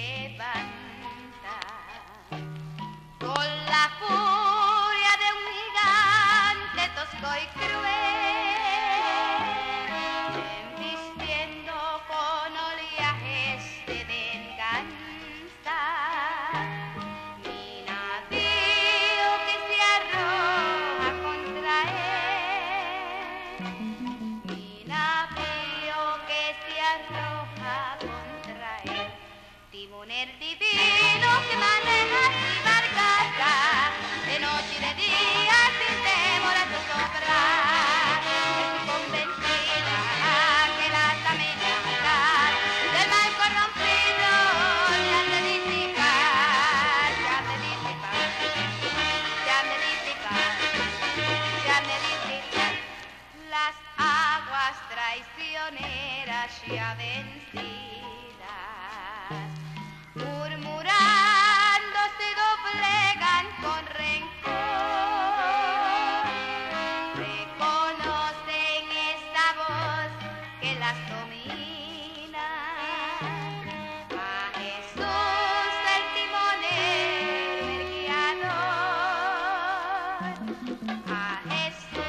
levanta con la furia de un gigante tosco y cruel, vistiendo con oleajes de venganza mi navío que se arroja contra él. Timonel divino que maneja mi barcaza, de noche y de día sin temor a zozobrar. Estoy convencida que las amenazas del mal corrompido se han de disipar, se han de disipar, se han de disipar, han de disipar. Las aguas traicioneras ya Murmurando se doblegan con rencor, reconocen esta voz que las domina. A Jesús el timón de. A Jesús.